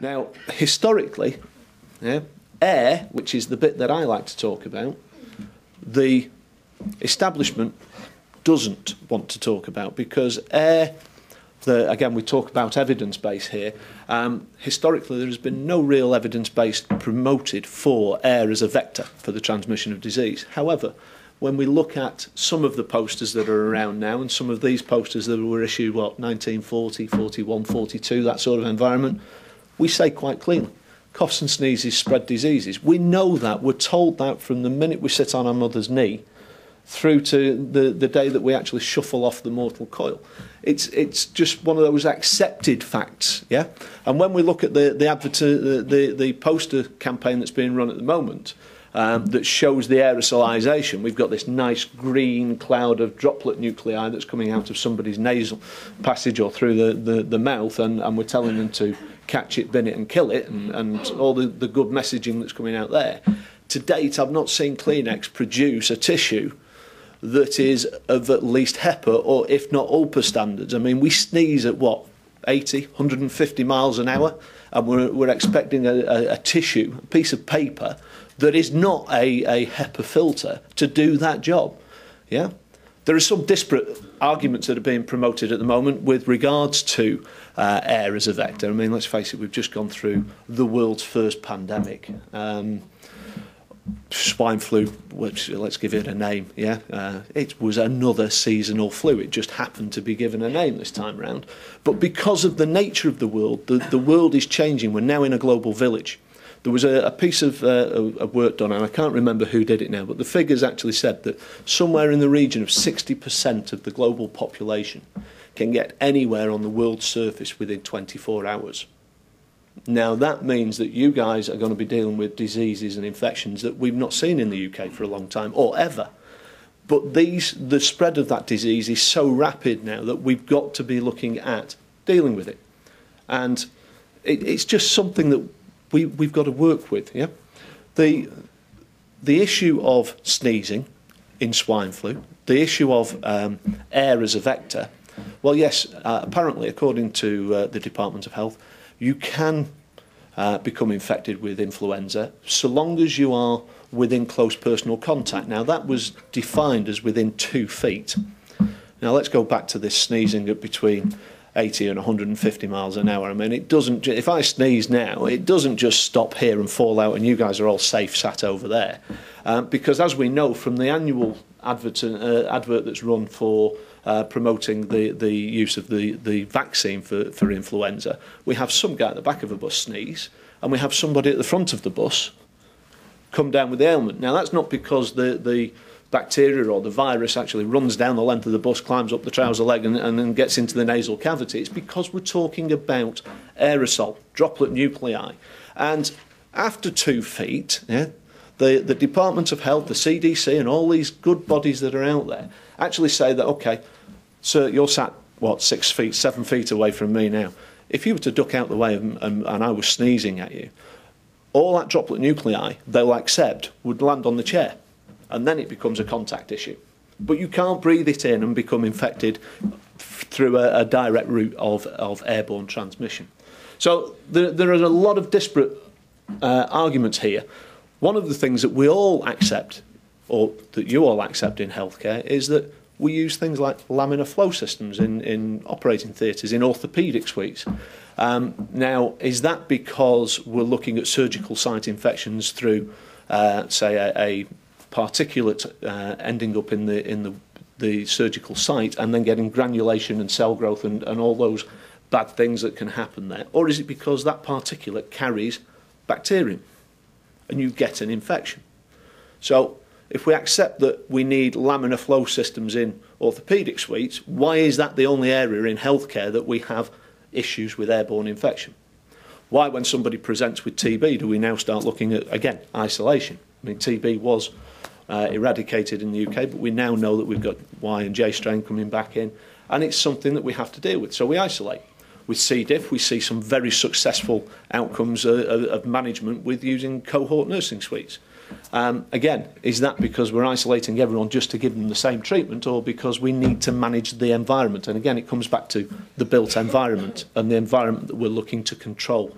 Now, historically, yeah, air, which is the bit that I like to talk about, the establishment doesn't want to talk about because air, the, again, we talk about evidence base here. Um, historically, there has been no real evidence base promoted for air as a vector for the transmission of disease. However, when we look at some of the posters that are around now and some of these posters that were issued, what, 1940, 41, 42, that sort of environment, we say quite clearly, coughs and sneezes spread diseases. We know that. We're told that from the minute we sit on our mother's knee through to the, the day that we actually shuffle off the mortal coil. It's, it's just one of those accepted facts, yeah? And when we look at the, the, advert, the, the, poster campaign that's being run at the moment, um, that shows the aerosolization. We've got this nice green cloud of droplet nuclei that's coming out of somebody's nasal passage or through the, the, the mouth, and, and we're telling them to catch it, bin it, and kill it, and, and all the, the good messaging that's coming out there. To date, I've not seen Kleenex produce a tissue that is of at least HEPA or if not ULPA standards. I mean, we sneeze at what, 80, 150 miles an hour, and we're, we're expecting a, a, a tissue, a piece of paper that is not a, a HEPA filter to do that job. Yeah? There are some disparate arguments that are being promoted at the moment with regards to uh, air as a vector. I mean, let's face it, we've just gone through the world's first pandemic. Um, swine flu, which let's give it a name, yeah, uh, it was another seasonal flu. It just happened to be given a name this time round. But because of the nature of the world, the, the world is changing. We're now in a global village. There was a, a piece of, uh, of work done, and I can't remember who did it now, but the figures actually said that somewhere in the region of 60% of the global population can get anywhere on the world's surface within 24 hours. Now, that means that you guys are going to be dealing with diseases and infections that we've not seen in the UK for a long time, or ever. But these, the spread of that disease is so rapid now that we've got to be looking at dealing with it. And it, it's just something that we, we've got to work with. Yeah, the the issue of sneezing in swine flu, the issue of um, air as a vector. Well, yes, uh, apparently, according to uh, the Department of Health, you can uh, become infected with influenza so long as you are within close personal contact. Now, that was defined as within two feet. Now, let's go back to this sneezing at between 80 and 150 miles an hour. I mean, it doesn't, if I sneeze now, it doesn't just stop here and fall out and you guys are all safe sat over there. Um, because as we know from the annual advert, uh, advert that's run for uh, promoting the, the use of the, the vaccine for, for influenza, we have some guy at the back of a bus sneeze and we have somebody at the front of the bus come down with the ailment. Now, that's not because the, the bacteria or the virus actually runs down the length of the bus, climbs up the trouser leg, and, and then gets into the nasal cavity. It's because we're talking about aerosol, droplet nuclei. And after two feet, yeah, the, the Department of Health, the CDC, and all these good bodies that are out there actually say that, okay, sir, you're sat, what, six feet, seven feet away from me now. If you were to duck out the way and, and, um, and I was sneezing at you, all that droplet nuclei they'll accept would land on the chair and then it becomes a contact issue. But you can't breathe it in and become infected through a, a direct route of, of airborne transmission. So there, there are a lot of disparate uh, arguments here. One of the things that we all accept, or that you all accept in healthcare, is that we use things like laminar flow systems in, in operating theatres, in orthopaedic suites. Um, now, is that because we're looking at surgical site infections through, uh, say, a, a particulate uh, ending up in the in the the surgical site and then getting granulation and cell growth and, and all those bad things that can happen there? Or is it because that particulate carries bacterium and you get an infection? So if we accept that we need laminar flow systems in orthopaedic suites, why is that the only area in healthcare that we have issues with airborne infection? Why, when somebody presents with TB, do we now start looking at, again, isolation? I mean, TB was uh, eradicated in the UK, but we now know that we've got Y and J strain coming back in, and it's something that we have to deal with. So we isolate. With C. diff, we see some very successful outcomes uh, of management with using cohort nursing suites. Um, again, is that because we're isolating everyone just to give them the same treatment or because we need to manage the environment? And again, it comes back to the built environment and the environment that we're looking to control.